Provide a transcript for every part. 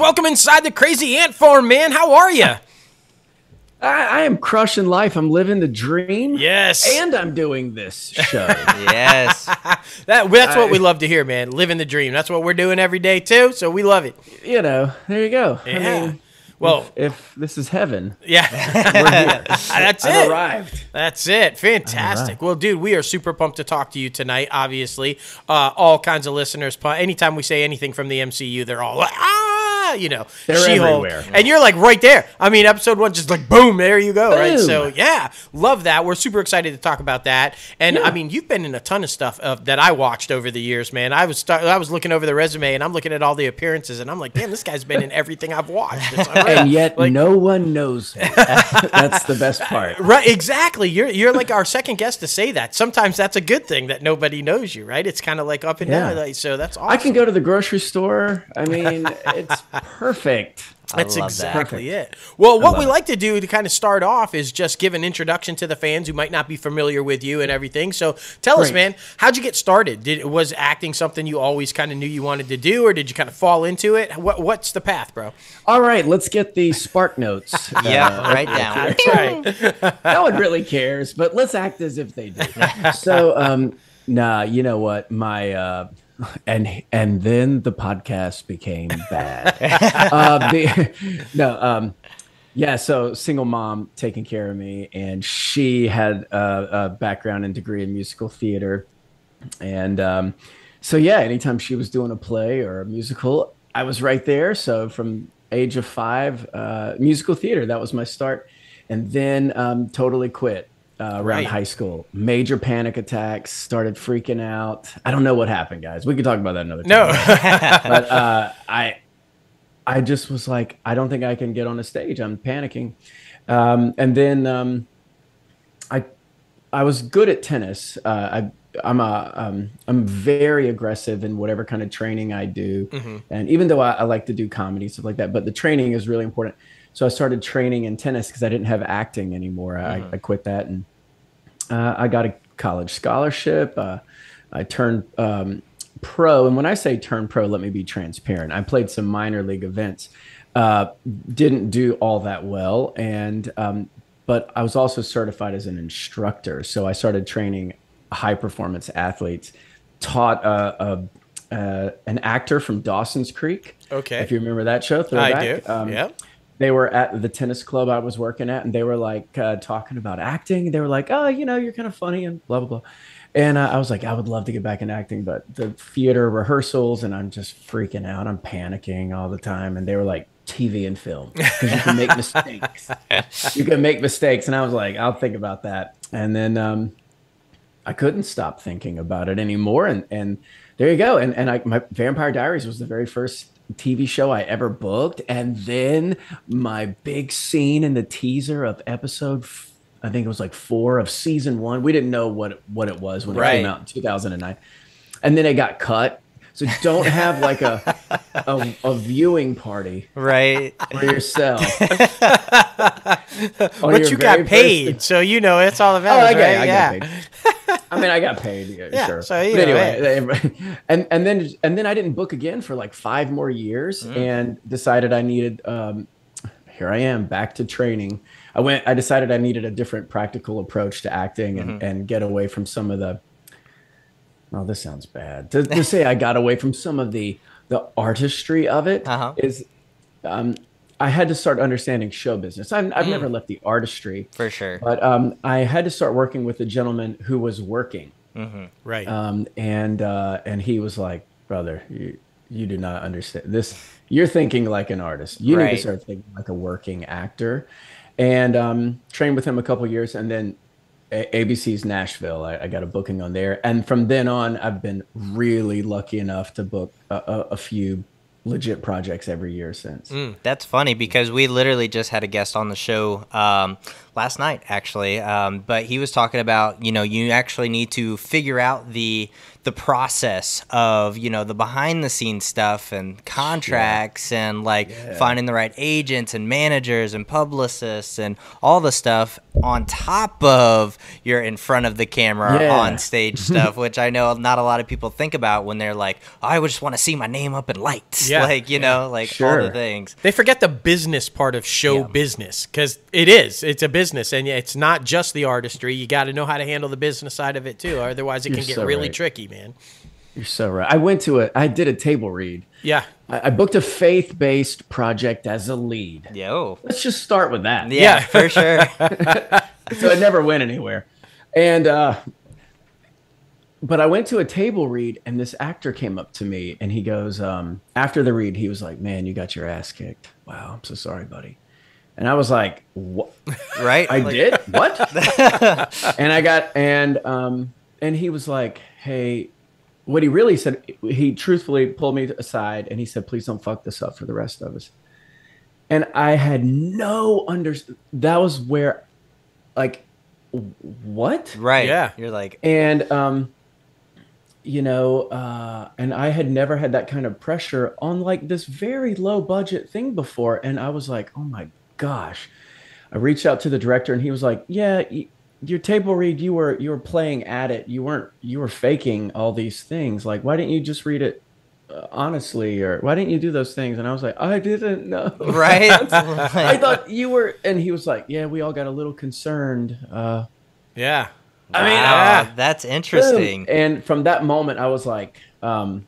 welcome inside the crazy ant farm, man. How are you? I, I am crushing life. I'm living the dream. Yes. And I'm doing this show. Yes. That that's what we love to hear, man. Living the dream. That's what we're doing every day too. So we love it. you know, there you go. Yeah. I mean, Well, if this is heaven, yeah. we're here. that's I've it. arrived. That's it. Fantastic. Well, dude, we are super pumped to talk to you tonight. Obviously, uh, all kinds of listeners. Anytime we say anything from the MCU, they're all like, ah, you know, She-Hulk. everywhere. And you're like right there. I mean, episode one, just like boom, there you go. Right. So yeah, love that. We're super excited to talk about that. And I mean, you've been in a ton of stuff of, that I watched over the years, man. I was start, I was looking over the resume and I'm looking at all the appearances, and I'm like, damn, this guy's been in everything I've watched. It's. And yet, Like- no one knows. That's the best part. Right, exactly. You're you're like our second guest to say that. Sometimes that's a good thing that nobody knows you, right? It's kind of like up and Yeah. down. Like, so that's awesome. I can go to the grocery store. I mean, it's perfect. That's love that. exactly it. Well, what we it. like to do to kind of start off is just give an introduction to the fans who might not be familiar with you and everything. So tell us, man, how'd you get started? Did it was acting something you always kind of knew you wanted to do, or did you kind of fall into it? What What's the path, bro? All right, let's get the spark notes. Yeah, Uh, right down. That's right. no one really cares, but let's act as if they do. So, um, nah, you know what? My uh, and and then the podcast became bad. uh, the, no, um, yeah. So single mom taking care of me, and she had a, a background and degree in musical theater, and um, so yeah, anytime she was doing a play or a musical, I was right there. So from age of five, uh, musical theater that was my start, and then um, totally quit uh, around Right. high school. Major panic attacks, started freaking out. I don't know what happened, guys. We could talk about that another time. No, but uh, I, I just was like, I don't think I can get on a stage. I'm panicking, um, and then um, I, I was good at tennis. Uh, I, I'm a, um, I'm very aggressive in whatever kind of training I do, and even though I, I like to do comedy stuff like that, but the training is really important. So I started training in tennis because I didn't have acting anymore. I, I quit that and uh, I got a college scholarship. Uh, I turned um, pro, and when I say turn pro, let me be transparent. I played some minor league events, uh, didn't do all that well, and um, but I was also certified as an instructor. So I started training high performance athletes. Taught uh, a, uh, an actor from Dawson's Creek. Okay. if you remember that show, I throwback. do. yeah. They were at the tennis club I was working at, and they were like uh, talking about acting. They were like, "Oh, you know, you're kind of funny," and blah blah blah. And uh, I was like, I would love to get back in acting, but the theater rehearsals, and I'm just freaking out. I'm panicking all the time. And they were like, TV and film, because you can make mistakes. you can make mistakes. And I was like, I'll think about that. And then um, I couldn't stop thinking about it anymore. And and there you go. And and I my Vampire Diaries was the very first TV show I ever booked. And then my big scene in the teaser of episode f- I think it was like four of season one. We didn't know what what it was when it Right. came out in 2009. And then it got cut. So don't have like a a, a viewing party Right. for yourself. But you got paid, so you know it's all about. Oh, I got, right? I yeah. got paid. I mean, I got paid. Yeah, Yeah, sure. so, but anyway, and and then and then I didn't book again for like five more years, Mm. and decided I needed. Um, here I am back to training. I went. I decided I needed a different practical approach to acting and Mm-hmm. and get away from some of the. Oh, this sounds bad. To, to say I got away from some of the the artistry of it is Uh-huh. um, I had to start understanding show business. I've, I've never left the artistry, For sure. but um, I had to start working with a gentleman who was working, Right. um, and uh, and he was like, "Brother, you you do not understand this. You're thinking like an artist. You need to start thinking like a working actor." And um, trained with him a couple years, and then a- ABC's Nashville. I, I got a booking on there, and from then on, I've been really lucky enough to book a, a, a few legit projects every year since. That's funny because we literally just had a guest on the show um, last night actually. Um, but he was talking about you know you actually need to figure out the the process of you know the behind the scenes stuff and contracts and like Yeah. finding the right agents and managers and publicists and all the stuff on top of your in front of the camera Yeah. on stage stuff which i know not a lot of people think about when they're like i just want to see my name up in lights like you know like all the things They forget the business part of show business because it is. It's a business, and it's not just the artistry. You got to know how to handle the business side of it too. Otherwise, it You're can get so really right. tricky, man. You're so right. I went to a, I did a table read. Yeah. I, I booked a faith based project as a lead. yo Let's just start with that. yeah, Yeah. for sure so it never went anywhere. And uh but I went to a table read and this actor came up to me and he goes, um, after the read, he was like, Man, you got your ass kicked. Wow, I'm so sorry, buddy. And I was like, What right I Like, did? What? and I got and um and he was like, Hey, what he really said, he truthfully pulled me aside and he said, Please don't fuck this up for the rest of us. And I had no under that was where like what? right Yeah. you're like And um you know, uh, and I had never had that kind of pressure on like this very low budget thing before. And I was like, oh my gosh. I reached out to the director and he was like, yeah, y- your table read, you were, you were playing at it. You weren't, you were faking all these things. Like, why didn't you just read it uh, honestly? Or why didn't you do those things? And I was like, I didn't know. right I thought you were, and he was like, yeah, we all got a little concerned. Uh, Yeah. I mean, Wow, ah. that's interesting and from that moment, I was like, um,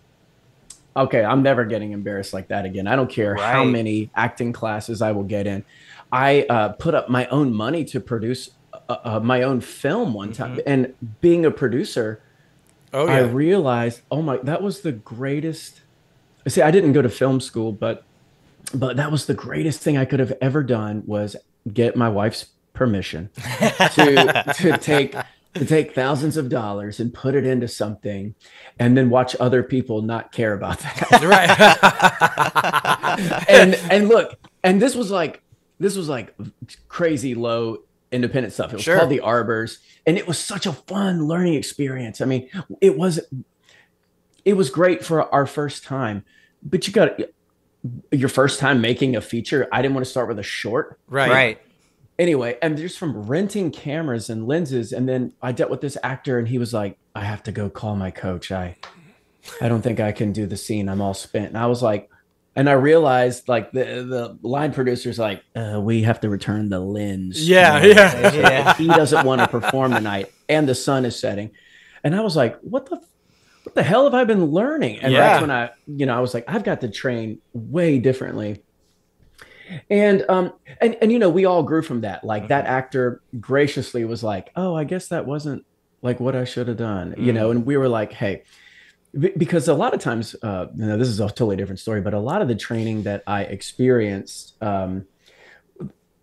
okay, I'm never getting embarrassed like that again. I don't care how many acting classes I will get in. I uh, put up my own money to produce uh, my own film one time, and being a producer, Oh I realized, oh my, that was the greatest. See, I didn't go to film school, but but that was the greatest thing I could have ever done was get my wife's permission to to take to take thousands of dollars and put it into something, and then watch other people not care about that. right. and and look, and this was like this was like crazy low independent stuff. It was Sure. called the Arbors, and it was such a fun learning experience. I mean, it was it was great for our first time, but you got your first time making a feature. I didn't want to start with a short. right. right Anyway, and just from renting cameras and lenses, and then I dealt with this actor, and he was like, "I have to go call my coach. I, I don't think I can do the scene. I'm all spent." And I was like, and I realized like the the line producer's like, uh, "We have to return the lens." Yeah, yeah. yeah he doesn't want to perform tonight, and the sun is setting. And I was like, "What the, what the hell have I been learning?" And Yeah. that's when I, you know, I was like, "I've got to train way differently." And um, and and you know, we all grew from that. Like that actor graciously was like, "Oh, I guess that wasn't like what I should have done," you know. And we were like, "Hey." Be- Because a lot of times, uh, you know, this is a totally different story, but a lot of the training that I experienced, um,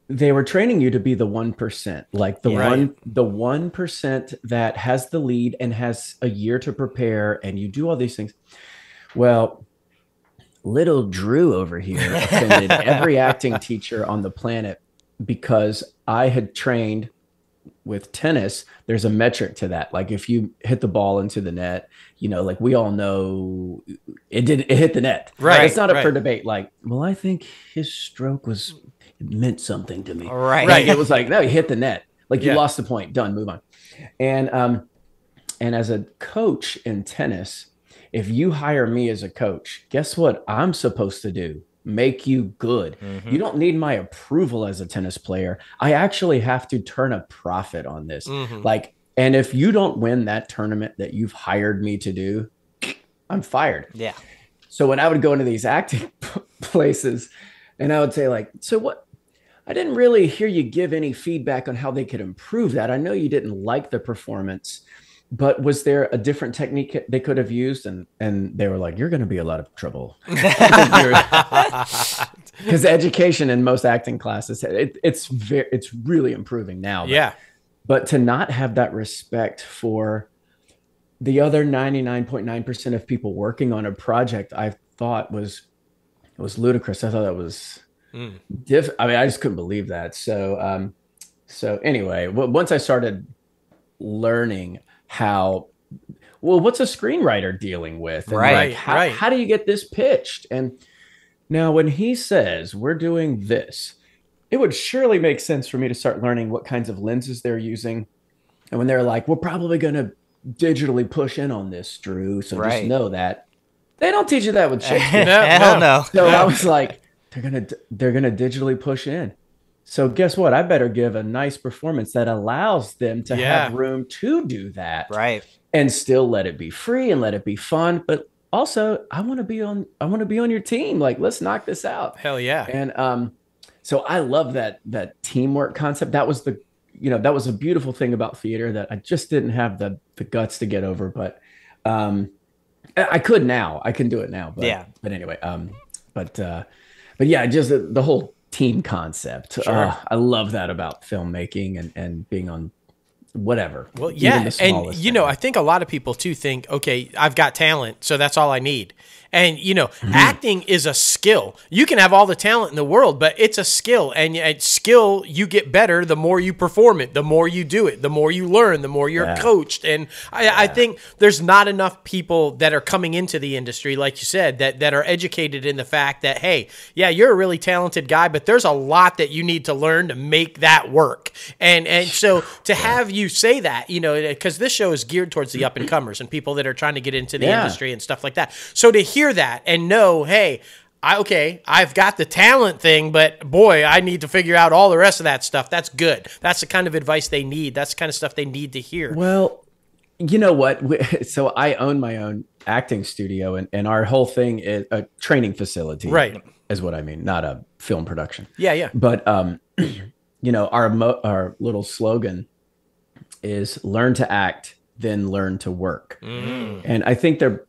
they were training you to be the 1% like the Yeah. one the 1% that has the lead and has a year to prepare and you do all these things well little drew over here offended every acting teacher on the planet because i had trained with tennis there's a metric to that. Like if you hit the ball into the net you know like we all know it did it hit the net. Right, it's not up for debate. Like well i think his stroke was it meant something to me. Right. Like, it was like no you hit the net. Like you Yeah. lost the point. Done. Move on. And um and as a coach in tennis if you hire me as a coach guess what i'm supposed to do make you good Mhm. you don't need my approval as a tennis player i actually have to turn a profit on this Mhm. like and if you don't win that tournament that you've hired me to do i'm fired yeah so when I would go into these acting places and I would say like, so what, I didn't really hear you give any feedback on how they could improve that. I know you didn't like the performance, but was there a different technique they could have used? And, and they were like, you're going to be a lot of trouble. Because education in most acting classes, it, it's very, it's really improving now. but- yeah. but to not have that respect for the other 99.9% of people working on a project i thought was it was ludicrous i thought that was Mm. diff i mean i just couldn't believe that so um So anyway, once I started learning how, well, what's a screenwriter dealing with? And Right, like, how, right. how do you get this pitched? And now when he says we're doing this, it would surely make sense for me to start learning what kinds of lenses they're using. And when they're like, we're probably going to digitally push in on this, Drew. So Right. just know that they don't teach you that with Shakespeare. No, Hell no. So I was like, they're gonna they're gonna digitally push in. So guess what? I better give a nice performance that allows them to Yeah. have room to do that Right. and still let it be free and let it be fun. But also, I want to be on I want to be on your team. Like, let's knock this out. Hell yeah. And um, so I love that that teamwork concept. That was the you know that was a beautiful thing about theater that I just didn't have the the guts to get over. But um, I could now. I can do it now. But Yeah. But anyway, um, but uh, but yeah, just the, the whole team concept. Sure. Uh, I love that about filmmaking and and being on whatever. Well, yeah, and you know, thing. I think a lot of people too think, okay, I've got talent, so that's all I need. And you know, Mm-hmm. acting is a skill. You can have all the talent in the world, but it's a skill, and it's skill you get better the more you perform it, the more you do it, the more you learn, the more you're Yeah. coached. And I, I think there's not enough people that are coming into the industry, like you said, that that are educated in the fact that hey, yeah, you're a really talented guy, but there's a lot that you need to learn to make that work. And and so to have you say that, you know, because this show is geared towards the up and comers and people that are trying to get into the Yeah. industry and stuff like that. So to hear that and know, hey. I, okay, I've got the talent thing, but boy, I need to figure out all the rest of that stuff. That's good. That's the kind of advice they need. That's the kind of stuff they need to hear. Well, you know what? So I own my own acting studio, and, and our whole thing is a training facility. Right. Is what I mean, not a film production. Yeah, yeah. But um, you know, our mo- our little slogan is "Learn to act, then learn to work," Mm. and I think they're,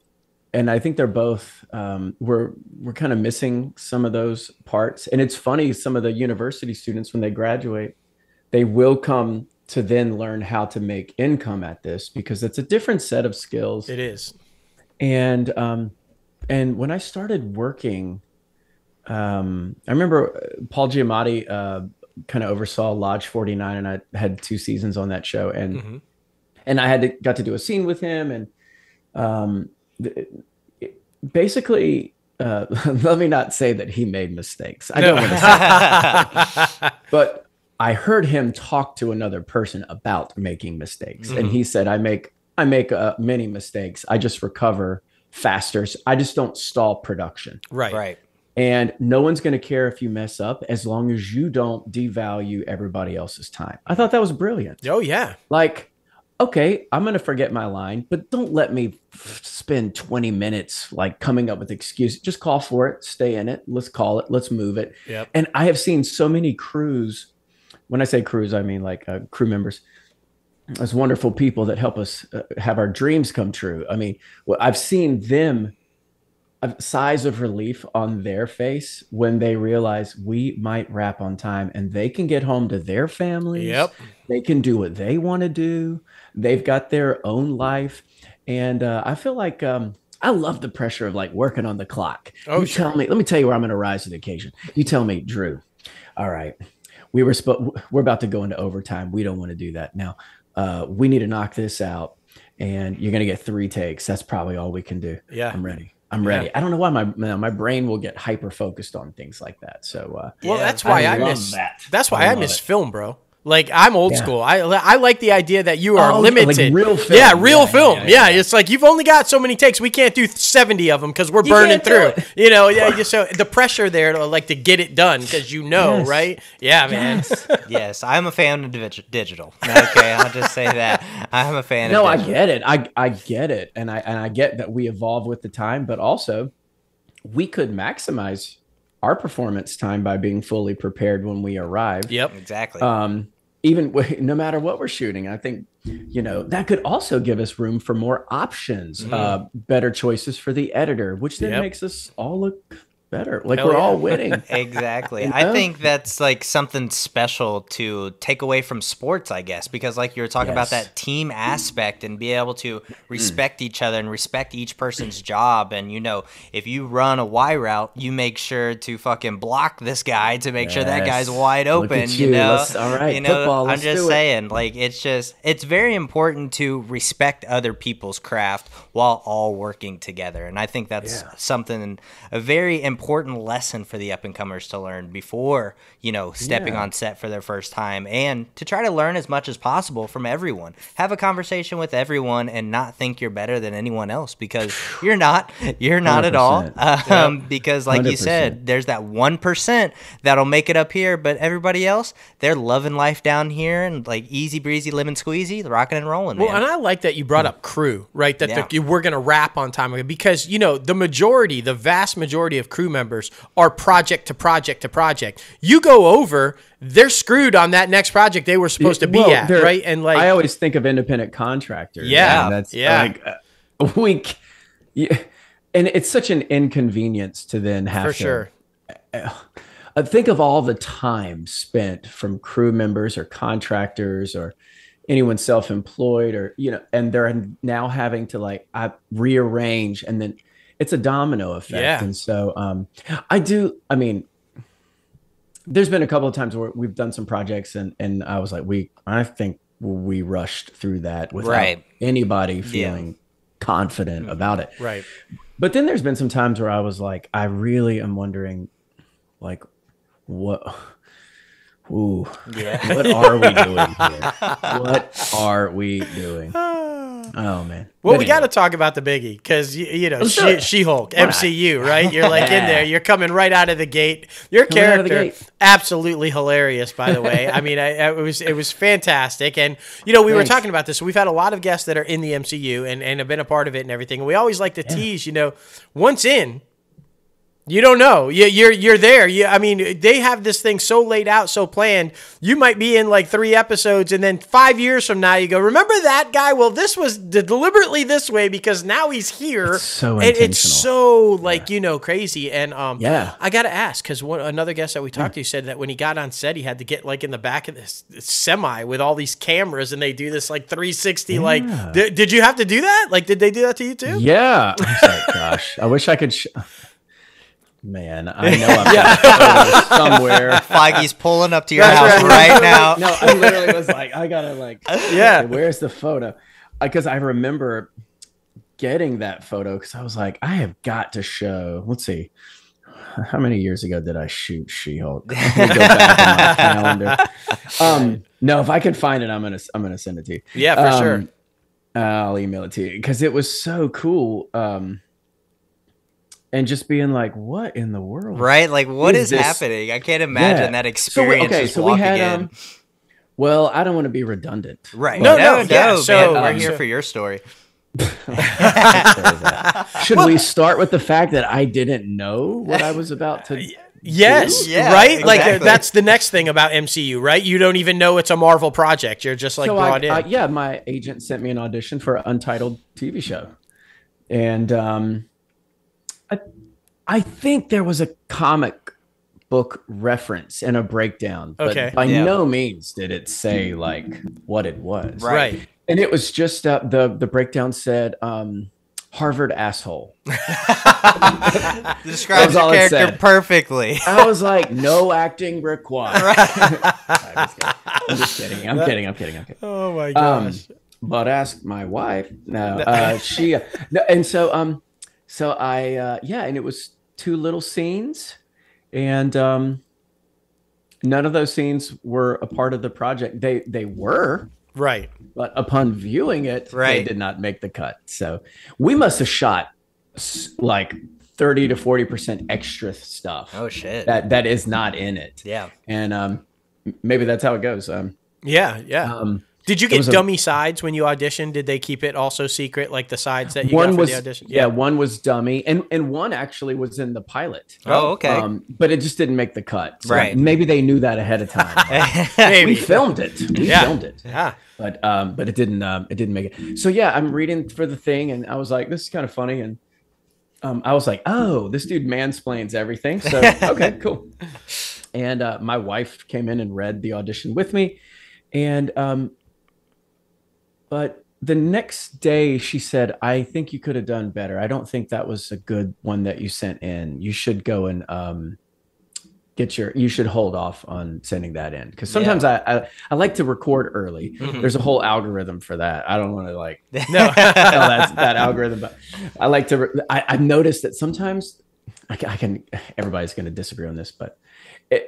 and I think they're both. Um, we're we're kind of missing some of those parts, and it's funny. Some of the university students, when they graduate, they will come to then learn how to make income at this because it's a different set of skills It is. and um and when i started working um i remember paul giamatti uh kind of oversaw lodge 49 and i had two seasons on that show and Mhm. and i had to got to do a scene with him and um basically uh let me not say that he made mistakes i don't want to say that. but I heard him talk to another person about making mistakes, and he said, "I make I make uh, many mistakes. I just recover faster. I just don't stall production, Right. Right. and no one's going to care if you mess up as long as you don't devalue everybody else's time." I thought that was brilliant. Oh yeah. Like, okay, I'm going to forget my line, but don't let me f- spend 20 minutes like coming up with excuses. Just call for it, stay in it. Let's call it. Let's move it. Yep. And I have seen so many crews. When I say crews, I mean like uh, crew members. As wonderful people that help us uh, have our dreams come true. I mean, well, I've seen them a sighs of relief on their face when they realize we might wrap on time and they can get home to their families. Yep. They can do what they want to do. They've got their own life. And uh, I feel like um, I love the pressure of like working on the clock. Oh, you sure. tell me, let me tell you where I'm going to rise to the occasion. You tell me, Drew, all right, we were supposed, we're about to go into overtime. We don't want to do that. Now, uh, we need to knock this out and you're going to get three takes. That's probably all we can do. Yeah. I'm ready. I'm ready. I don't know why my my brain will get hyper focused on things like that. So uh, Well, Yeah, that's why I, love miss that. That's why I I, miss it. film, bro. Like I'm old Yeah. school. I I like the idea that you are Oh, like limited. real film. Yeah, real Yeah, film. yeah, Yeah, yeah, it's like you've only got so many takes. We can't do 70 of them because we're You burning can't through. You know, yeah. just So the pressure there to like to get it done because you know, Yes. right? Yeah, man. Yes. Yes, I'm a fan of digital. Okay, I'll just say that. I'm a fan of no, I get it. I I get it, and I and I get that we evolve with the time, but also we could maximize our performance time by being fully prepared when we arrive. Yep. Exactly. Um, even w- no matter what we're shooting, I think you know that could also give us room for more options, uh, better choices for the editor, which then Yep. makes us all look better. Like Hell we're yeah. all winning. Exactly. You I think that's like something special to take away from sports, I guess, because like you were talking about that team aspect and be able to respect each other and respect each person's job. And you know, if you run a Y route, you make sure to fucking block this guy to make sure that guy's wide open. You you. know, Let's- all right, you know, football, I'm just do it. saying, like it's just it's very important to respect other people's craft while all working together. And I think that's Yeah. something a very important lesson for the up and comers to learn before you know stepping Yeah. on set for their first time and to try to learn as much as possible from everyone have a conversation with everyone and not think you're better than anyone else because you're not you're not at all 100%. um, because like you 100%. said there's that 1% that'll make it up here but everybody else they're loving life down here and like easy breezy lemon squeezy rocking and rolling Well, man. and I like that you brought up crew, right? That Yeah. the, we're going to wrap on time because you know the majority, the vast majority of crew members are project to project to project. You go over, they're screwed on that next project they were supposed to be Well, at, right? And like, I always think of independent contractors. Yeah, and that's yeah. like uh, we, c- yeah, and it's such an inconvenience to then have for to sure. uh, think of all the time spent from crew members or contractors or anyone self-employed or you know and they're now having to like I rearrange and then it's a domino effect Yeah. and so um i do i mean there's been a couple of times where we've done some projects and and i was like we i think we rushed through that without Right. anybody feeling confident about it Right. but then there's been some times where I was like, I really am wondering, like, what, ooh, Yeah. what are we doing here? What are we doing? Oh man. Well, But we got to talk about the biggie because you, you know oh, she, she, Hulk Why not? MCU, right? You're like in there. You're coming right out of the gate. Your Coming out of the character, gate. absolutely hilarious, by the way. I mean, I, I- it was it was fantastic, and you know we were talking about this. We've had a lot of guests that are in the MCU and and have been a part of it and everything. And we always like to tease, you know, once in. You don't know. You, you're you're there. You, I mean, they have this thing so laid out, so planned. You might be in like three episodes, and then five years from now, you go, "Remember that guy? Well, this was deliberately this way because now he's here." It's so and it's so like you know crazy. And um, Yeah. I gotta ask because another guest that we talked to said that when he got on set, he had to get like in the back of this, semi with all these cameras, and they do this like 360. Like, did, did you have to do that? Like, did they do that to you too? yeah. I like, gosh, I wish I could. Sh- Man, I know I'm yeah. somewhere. Feige's pulling up to your That's house right. right now. No, I literally was like, I gotta like, Yeah. where's the photo? Because I remember getting that photo because I was like, I have got to show. Let's see, how many years ago did I shoot She-Hulk? Let me go back my calendar. Um, no, if I can find it, I'm gonna I'm gonna send it to you. Yeah, for sure. Um, I'll email it to you because it was so cool. Um, and just being like, what in the world? Right? Like, what Is is, happening? I can't imagine Yeah. that So we- experience. okay, just so we had in. um. Well, I don't want to be redundant. right? No, No, no, no, yeah, no. so- man, we're um, here so- for your story. Should we start with the fact that I didn't know what I was about to? Yes, Yeah, right. Like uh, that's the next thing about MCU, right? You don't even know it's a Marvel project. You're just like so brought I, in. I, yeah, my agent sent me an audition for an untitled TV show, and um, I, I think there was a comic book reference and a breakdown, but Okay. by Yeah. no means did it say like what it was. Right. right. And it was just uh, the the breakdown said um, Harvard asshole. Describes was all your it character said. perfectly. I was like, no acting required. I'm just kidding. I'm just kidding. I'm kidding. I'm kidding. I'm kidding. Oh my Um, but ask my wife. No, uh, she. Uh, No, and so um, so I uh, yeah, and it was two little scenes, and um, none of those scenes were a part of the project. They they were, right. but upon viewing it, right. they did not make the cut. So we must have shot like thirty to forty percent extra stuff Oh shit. that that is not in it. yeah. And um, maybe that's how it goes. Um, Yeah, yeah. um, Did you get was a- dummy sides when you auditioned? Did they keep it also secret, like the sides that you got one for was the audition? yeah. one was dummy, and and one actually was in the pilot. Oh, okay. Um, but it just didn't make the cut. So Right. Maybe they knew that ahead of time. maybe. we filmed it. We Yeah. filmed it. Yeah. But um, but it didn't um, it didn't make it. So yeah, I'm reading for the thing, and I was like, this is kind of funny, and um, I was like, oh, this dude mansplains everything. So okay, cool. And uh, my wife came in and read the audition with me, and um, but the next day she said, I think you could have done better. I don't think that was a good one that you sent in. You should go and um, get your you should hold off on sending that in because sometimes I, I I like to record early. Mhm. There's a whole algorithm for that. I don't want to like No. that that algorithm, but I like to. re- I, I've noticed that sometimes I can, I can. Everybody's going to disagree on this, but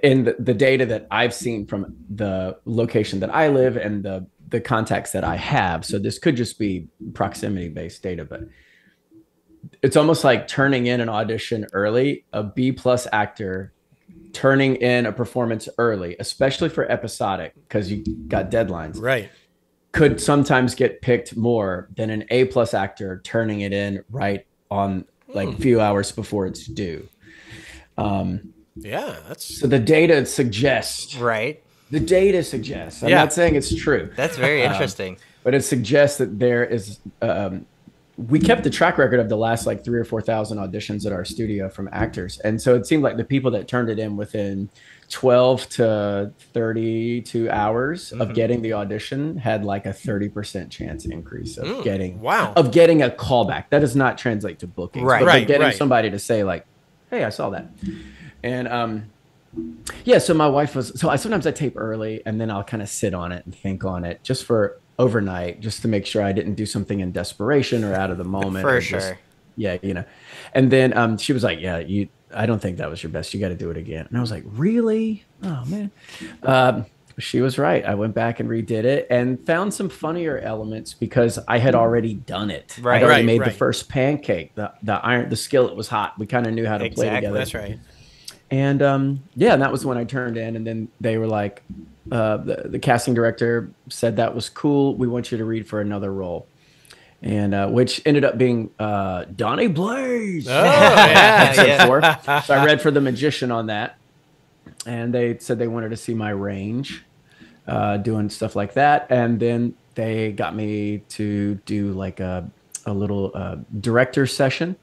in the, the data that I've seen from the location that I live and the the contacts that I have, so this could just be proximity based data, but it's almost like turning in an audition early. A B plus actor turning in a performance early, especially for episodic, because you got deadlines Right. could sometimes get picked more than an A plus actor turning it in right on like a few hours before it's due. Um, Yeah, that's so the data suggests Right. The data suggests. I'm Yeah. not saying it's true, That's very Um, interesting. but it suggests that there is. Um, we kept the track record of the last like three or four thousand auditions at our studio from actors, and so it seemed like the people that turned it in within twelve to thirty-two hours of getting the audition had like a thirty percent chance increase of Mm, getting wow. of getting a callback. That does not translate to bookings, Right. but Right, getting right. somebody to say like, "Hey, I saw that," and um, yeah. So my wife was. So I sometimes I tape early, and then I'll kind of sit on it and think on it just for overnight, just to make sure I didn't do something in desperation or out of the moment. For or just- sure. yeah, you know. And then um, she was like, "Yeah, you. I don't think that was your best. You got to do it again." And I was like, "Really? Oh man." Um, she was right. I went back and redid it and found some funnier elements because I had already done it. Right. I'd already Right, made right. the first pancake. The the iron the skillet was hot. We kind of knew how to play together. That's right. And um, yeah, and that was when I turned in, and then they were like, uh, the, the casting director said that was cool. We want you to read for another role, and uh, which ended up being uh, Donnie Blaze. Oh, yeah. yeah. So I read for the magician on that, and they said they wanted to see my range, uh, doing stuff like that, and then they got me to do like a a little uh, director session.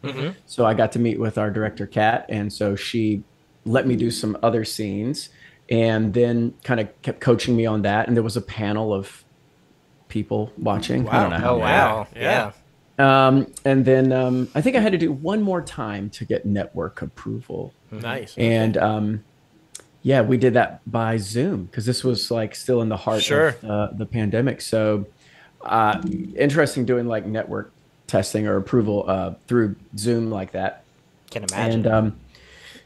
So I got to meet with our director Kat, and so she let me do some other scenes, and then kind of kept coaching me on that. And there was a panel of people watching. I don't know how Oh wow. Yeah. Yeah. Um, and then um, I think I had to do one more time to get network approval. Nice. And um, yeah, we did that by Zoom because this was like still in the heart Sure. of uh, the pandemic. So uh, interesting doing like network testing or approval uh, through Zoom like that. Can imagine. And um,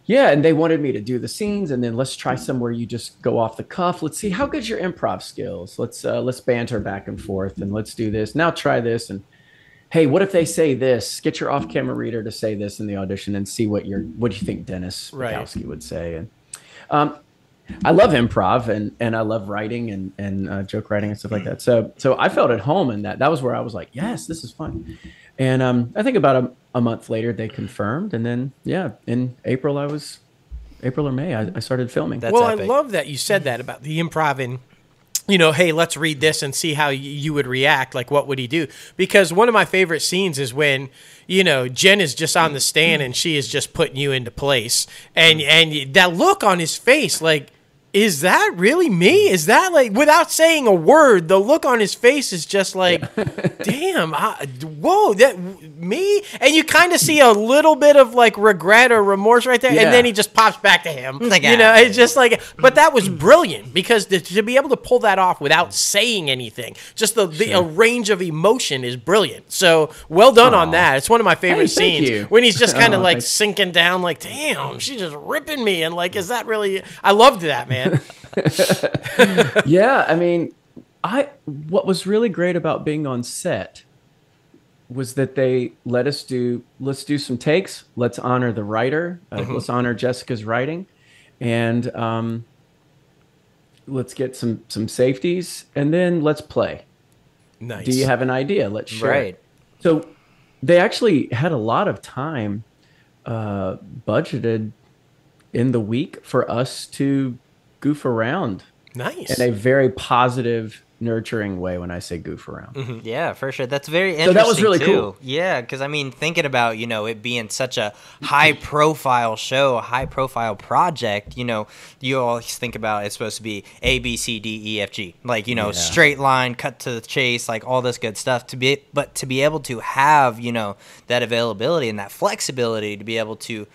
yeah, and they wanted me to do the scenes, and then let's try somewhere you just go off the cuff. Let's see how good's your improv skills. Let's uh, let's banter back and forth, and let's do this. Now try this, and hey, what if they say this? Get your off-camera reader to say this in the audition, and see what your what do you think Dennis Right. Would say. And um, I love improv, and and I love writing and and uh, joke writing and stuff like that. So so I felt at home in that. That was where I was like, yes, this is fun. And um, I think about a, a month later they confirmed, and then yeah, in April I was April or May I, I started filming. That's well, epic. I love that you said that about the improv and you know, hey, let's read this and see how y- you would react. Like, what would he do? Because one of my favorite scenes is when you know Jen is just on the stand and she is just putting you into place, and and that look on his face, like. Is that really me? Is that like without saying a word? The look on his face is just like, damn, I, whoa, that me. And you kind of see a little bit of like regret or remorse right there, Yeah. and then he just pops back to him. Like, you know, ah. it's just like, but that was brilliant because to, to be able to pull that off without saying anything, just the, the a range of emotion is brilliant. So well done on that. It's one of my favorite Hey, scenes you. when he's just kind of Aw, like thanks. sinking down, like, damn, she's just ripping me, and like, is that really? I loved that man. yeah, I mean, I what was really great about being on set was that they let us do let's do some takes, let's honor the writer, uh, let's honor Jessica's writing, and um, let's get some some safeties, and then let's play. nice. Do you have an idea? Let's share. right. So they actually had a lot of time uh, budgeted in the week for us to goof around nice? in a very positive, nurturing way when I say goof around. Mm-hmm. Yeah, for sure. That's very interesting. So that was really too. cool. Yeah, because I mean, thinking about you know it being such a high profile show, a high profile project, you know, you always think about it's supposed to be A B C D E F G, like you know, Yeah. straight line, cut to the chase, like all this good stuff. To be, but to be able to have you know that availability and that flexibility to be able to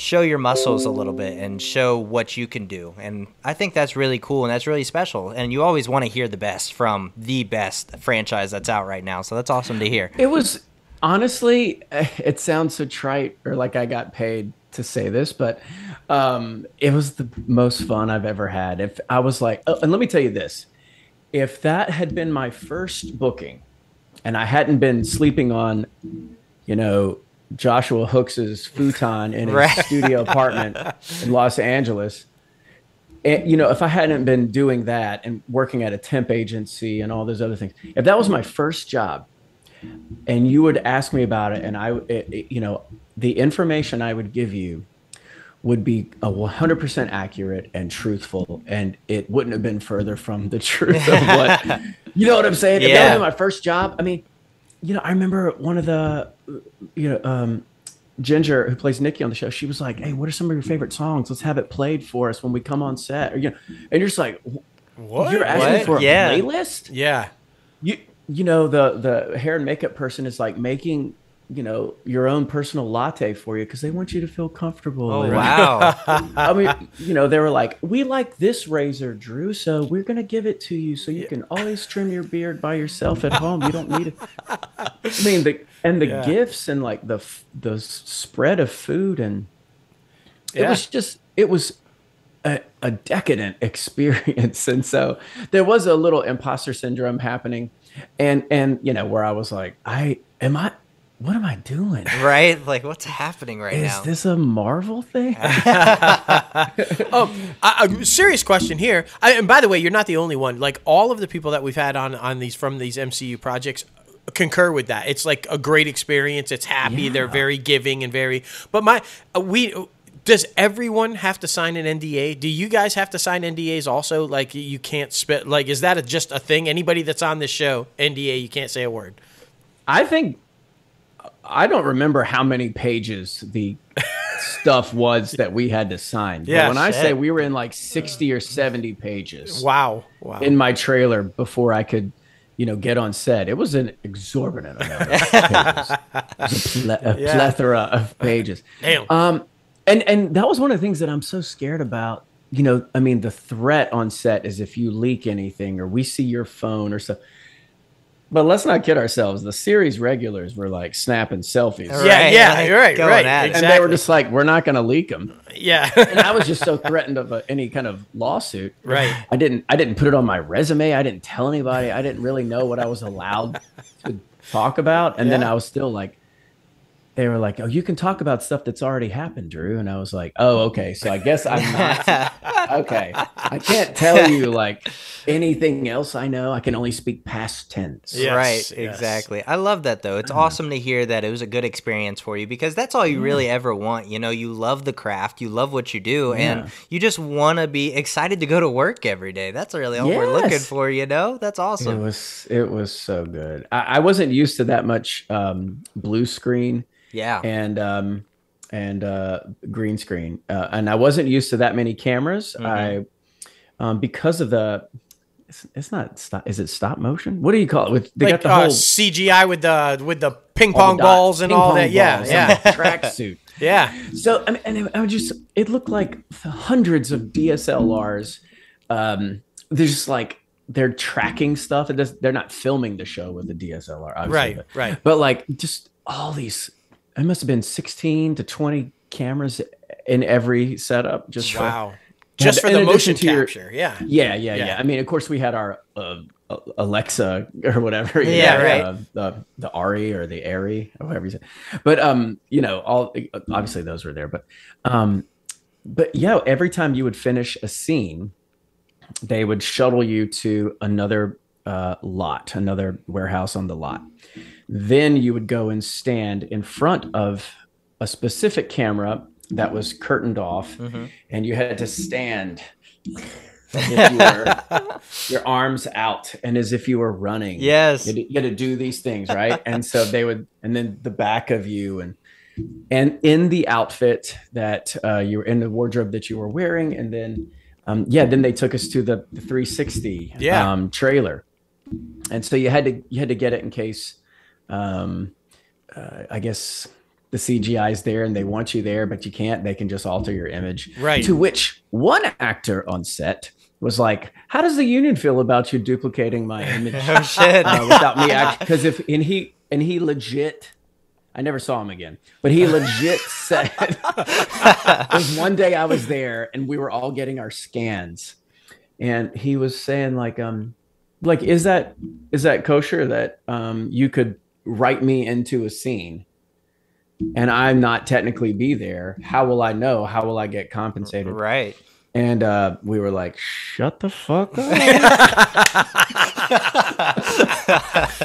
show your muscles a little bit and show what you can do. And I think that's really cool and that's really special. And you always want to hear the best from the best franchise that's out right now. So that's awesome to hear. It was honestly, it sounds so trite or like I got paid to say this, but um, it was the most fun I've ever had. If I was like, oh, and let me tell you this if that had been my first booking and I hadn't been sleeping on, you know, Joshua Hooks's futon in his Right. studio apartment in Los Angeles, and, you know, if I hadn't been doing that and working at a temp agency and all those other things, if that was my first job, and you would ask me about it, and I, it, it- you know, the information I would give you would be a 100% accurate and truthful, and it wouldn't have been further from the truth of what, you know what I'm saying? If that was my first job, I mean, you know, I remember one of the, you know, um, Ginger, who plays Nikki on the show, she was like, "Hey, what are some of your favorite songs? Let's have it played for us when we come on set." Or, you know, and you're just like, What? "You're asking What? for a Yeah. playlist?" Yeah. you you know the the hair and makeup person is like making you know your own personal latte for you because they want you to feel comfortable. Oh, And- wow. I mean, you know, they were like, "We like this razor, Drew, so we're gonna give it to you, so you can always trim your beard by yourself at home. You don't need it." I mean, the and the Yeah. gifts and like the the spread of food and it Yeah. was just it was a, a decadent experience and so there was a little imposter syndrome happening and and you know where i was like i am i what am i doing right? Like, what's happening right is now? Is this a marvel thing Oh, a, a serious question here. I, and by the way, you're not the only one. Like all of the people that we've had on on these from these MCU projects concur with that. It's like a great experience. It's happy. They're very giving and very. But my uh, we. Does everyone have to sign an NDA? Do you guys have to sign NDAs also? Like you can't spit. Like is that a, just a thing? Anybody that's on this show, NDA, you can't say a word. i think i don't remember how many pages the stuff was that we had to sign Yeah, but when i say we were in like 60 or 70 pages Wow, wow. in my trailer before I could, you know, get on set. It was an exorbitant amount of pages. A, ple- a Yeah. plethora of pages. Damn. Um, and and that was one of the things that I'm so scared about. You know, I mean, the threat on set is if you leak anything or we see your phone or stuff. But let's not kid ourselves. The series regulars were like snapping selfies. yeah, Right, yeah, like, you're right, going right. at it. And they were just like, we're not going to leak them. yeah, And I was just so threatened of a, any kind of lawsuit. right. I didn't I didn't put it on my resume. I didn't tell anybody. I didn't really know what I was allowed to talk about. And then I was still like they were like, "Oh, you can talk about stuff that's already happened, Drew." And I was like, "Oh, okay. So I guess I'm not okay. I can't tell you like anything else I know. I can only speak past tense." Yes, right, yes. exactly. I love that though. It's awesome to hear that it was a good experience for you because that's all you really ever want. You know, you love the craft, you love what you do, Yeah. and you just want to be excited to go to work every day. That's really all we're looking for, you know? That's awesome. It awesome. was it was so good. I, I wasn't used to that much um, blue screen. Yeah. and um and uh green screen uh, and i wasn't used to that many cameras i um because of the it's, it's not stop is it stop motion what do you call it with they like got the uh, whole CGI with the with the ping pong the balls and ping all that. Yeah, yeah, and the tracksuit yeah. so I mean, and it, I was just it looked like hundreds of DSLRs. Um, they're just like they're tracking stuff. It does, they're not filming the show with the DSLR, obviously, Right, but, right. But like just all these, it must have been sixteen to twenty cameras in every setup. Just for- Wow. Just for the motion to your- capture. yeah. yeah, yeah, Yeah. yeah, I mean, of course, we had our uh, Alexa or whatever. Yeah, know, right. Uh, the the Ari or the Ari, or whatever you say. But um, you know, all obviously those were there. But um, but yeah, every time you would finish a scene, they would shuttle you to another uh, lot, another warehouse on the lot. Then you would go and stand in front of a specific camera that was curtained off, Mhm. and you had to stand if you were your arms out and as if you were running. Yes. You had, to, you had to do these things, right? and so they would, and then the back of you and and in the outfit that uh, you were in the wardrobe that you were wearing, and then um, yeah, then they took us to the, the 360 Yeah. um, trailer, and so you had to you had to get it in case, um, uh, I guess the CGI is there and they want you there, but you can't. They can just alter your image. Right. To which one actor on set was like, "How does the union feel about you duplicating my image Oh shit. uh, without me actually?" Because if and he and he legit. I never saw him again, but he legit said, was one day I was there and we were all getting our scans, and he was saying like, um, like is that is that kosher that um you could write me into a scene, and I'm not technically be there? How will I know? How will I get compensated? right. And uh, we were like, shut the fuck up.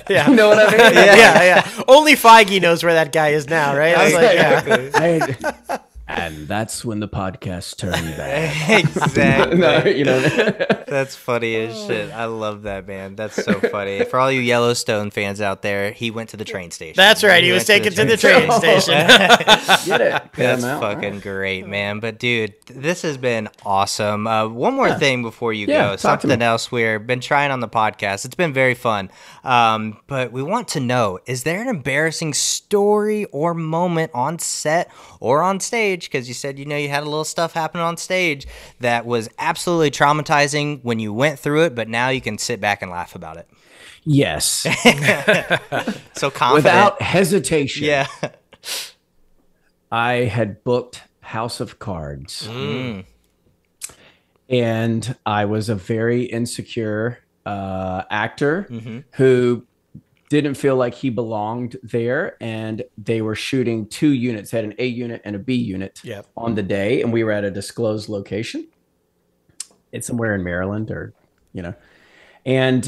Yeah. you know what I mean? yeah, yeah, Only Feige knows where that guy is now, right? I was like, yeah. I- and that's when the podcast turned bad. exactly. no, you know. That's funny as shit. I love that man. That's so funny. For all you Yellowstone fans out there, he went to the train station. That's right. He was taken to the train train station. Get it? Get That's him out. fucking great, man. But dude, this has been awesome. Uh, one more thing before you Yeah, go, something else we've been trying on the podcast. It's been very fun. Um, but we want to know: is there an embarrassing story or moment on set or on stage? Because you said you know you had a little stuff happen on stage that was absolutely traumatizing when you went through it, but now you can sit back and laugh about it. Yes, So confident. without hesitation. yeah. I had booked House of Cards, Mm. and I was a very insecure uh, actor Mm-hmm. who didn't feel like he belonged there. And they were shooting two units, had an A unit and a B unit Yep. on the day, and we were at a disclosed location. It's somewhere in Maryland, or you know, and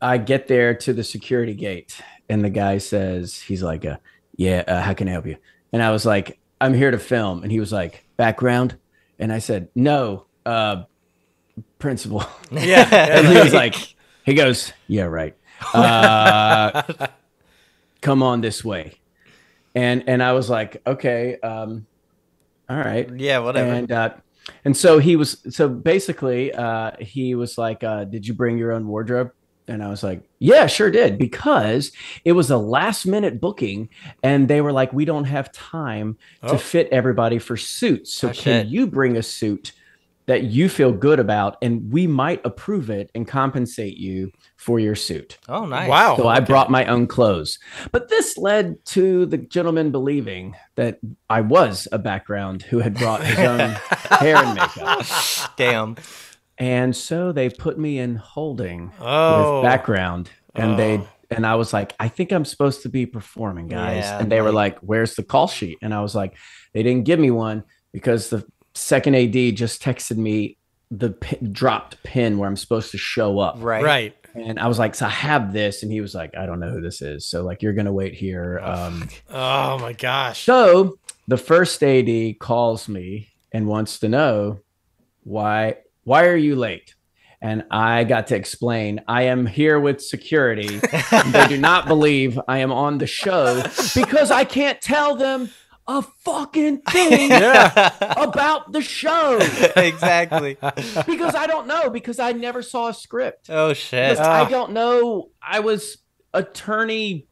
I get there to the security gate, and the guy says, he's like, uh, "Yeah, uh, how can I help you?" And I was like, "I'm here to film," and he was like, "Background," and I said, "No, uh, principal." Yeah. and he was like, he goes, yeah, right. Uh, come on this way. And, and I was like, okay, um, all right. Yeah, whatever. And, uh, and so he was, so basically, uh, he was like, uh, did you bring your own wardrobe? And I was like, yeah, sure did, because it was a last minute booking and they were like, we don't have time Oh. to fit everybody for suits. So Oh, can shit. you bring a suit that you feel good about and we might approve it and compensate you for your suit? oh, nice. Wow. So I brought my own clothes. But this led to the gentleman believing that I was a background who had brought his own hair and makeup. Damn. And so they put me in holding Oh. with background and they Oh. and I was like, I think I'm supposed to be performing, guys. Yeah, and they were like- like, Where's the call sheet? And I was like, They didn't give me one because the second AD just texted me the pin, dropped pin where I'm supposed to show up. Right. Right. And I was like, So I have this. And he was like, I don't know who this is. So like you're gonna wait here. Um Oh my gosh. so the first AD calls me and wants to know why why are you late? And I got to explain I am here with security. they do not believe I am on the show because I can't tell them a fucking thing Yeah. about the show exactly. because I don't know because I never saw a script. Oh shit. I don't know. I was attorney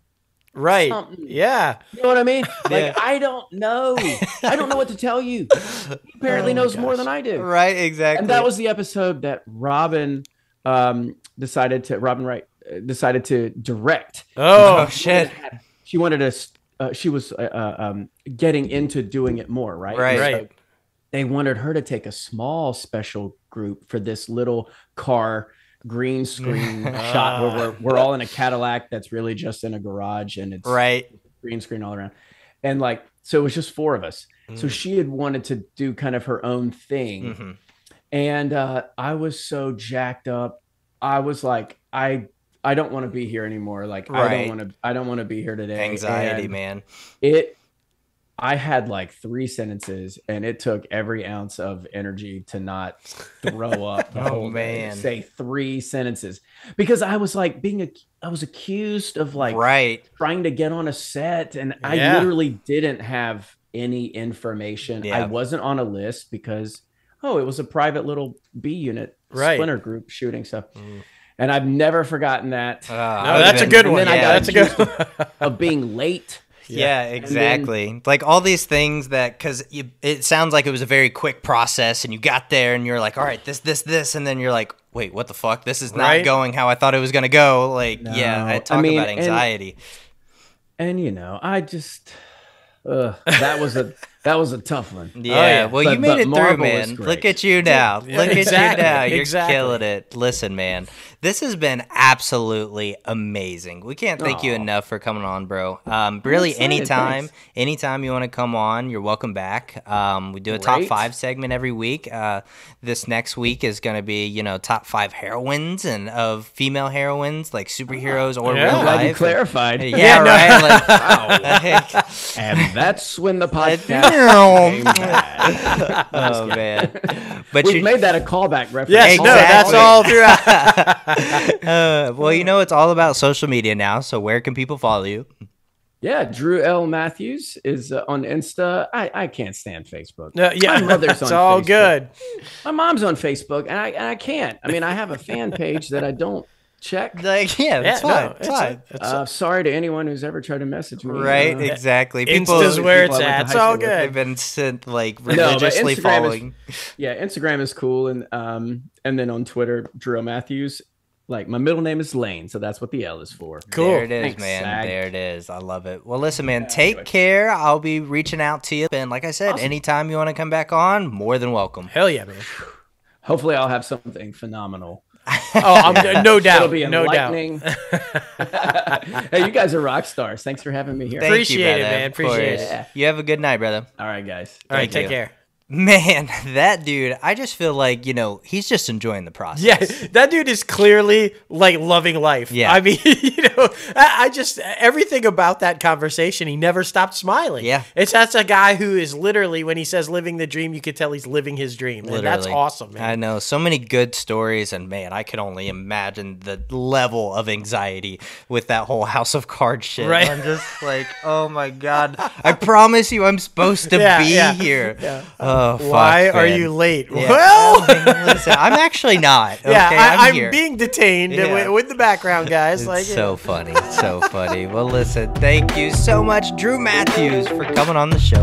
Right. Something. Yeah. You know what I mean? Like Yeah. I don't know. I don't know what to tell you. He apparently Oh knows more than I do. right. Exactly. And that was the episode that Robin um, decided to Robin Wright uh, decided to direct. Oh Oh. shit. She wanted us. Uh, she was uh, uh, um, getting into doing it more, right? Right. So Right. they wanted her to take a small special group for this little car green screen shot where we're, we're all in a Cadillac that's really just in a garage and it's Right. green screen all around. And like, so it was just four of us. So Mm. she had wanted to do kind of her own thing. hmm And uh, I was so jacked up. I was like, I I don't want to be here anymore. Like I don't want to I don't want to be here today. Anxiety, And man. It I had like three sentences, and it took every ounce of energy to not throw up. Oh, man. say three sentences because I was like being a, I was accused of like right. trying to get on a set, and I literally didn't have any information. Yeah. I wasn't on a list because oh, it was a private little B unit Right. splinter group shooting stuff, mm. And I've never forgotten that. Uh, No, would've that's a good one. then I yeah, that's a good one. of being late. Yeah, exactly. like all these things that because it sounds like it was a very quick process, and you got there, and you're like, all right, this, this, this, and then you're like, wait, what the fuck? This is not Right? going how I thought it was gonna go. Like, yeah, No, I I talk mean, about and- anxiety. and you know i just uh, that was a that was a tough one yeah, yeah. well, you made but it through, man. Look at you now. Yeah, Look exactly, at you now. You're exactly. killing it. Listen, man, this has been absolutely amazing. We can't thank you enough for coming on, bro. Um, really, excited, anytime, thanks. anytime you want to come on, you're welcome back. Um, we do a top Great. five segment every week. Uh, this next week is going to be, you know, top five heroines and of female heroines, like superheroes or Yeah. real I'm glad you life. clarified Yeah, Yeah, no. right. Like, and that's when the podcast Damn. came back. oh man, but we've you made that a callback reference Yes, no, that's all throughout. uh, well, you know, it's all about social media now. So where can people follow you? yeah drew l matthews is uh, on insta i i can't stand facebook No, yeah, My mother's it's on all Facebook. good. my mom's on facebook and i and i can't i mean i have a fan page that i don't check Like, yeah, that's Yeah, fine. no, it's it's fine. a- it's uh, sorry to anyone who's ever tried to message me right, uh, exactly. People, Insta's where people it's I went to at. It's all school with. they've been sent like but religiously Instagram is- following. yeah instagram is cool and um and then on twitter drew matthews like my middle name is lane so that's what the l is for Cool. There it is, Thanks, man. Zach. There it is. I love it. Well, listen, man. take anyway. care. I'll be reaching out to you, and like I said, Awesome. anytime you want to come back on, more than welcome. Hell yeah, man. hopefully i'll have something phenomenal Oh, I'm, no doubt. It'll be no doubt. hey, you guys are rock stars. Thanks for having me here. Thank you, Appreciate it, man. Appreciate course. it. You have a good night, brother. All right, guys. All right, Thank take you. care. Man, that dude, I just feel like, you know, he's just enjoying the process. Yeah, that dude is clearly like loving life. Yeah. I mean, you know, I, I just everything about that conversation, he never stopped smiling. Yeah. it's that's a guy who is literally when he says living the dream, you could tell he's living his dream. And that's awesome, man. I know so many good stories, and man, I could only imagine the level of anxiety with that whole House of Cards shit. Right. I'm just like, oh my god! I promise you, I'm supposed to Yeah, be yeah, here. yeah. Uh, Oh, fuck, Why are you late? Yeah. Well, listen, I'm actually not. Okay, yeah, I, I'm, I'm here. being detained Yeah. with, with the background guys. It's like, so know. funny, so funny. Well, listen, thank you so much, Drew Matthews, for coming on the show.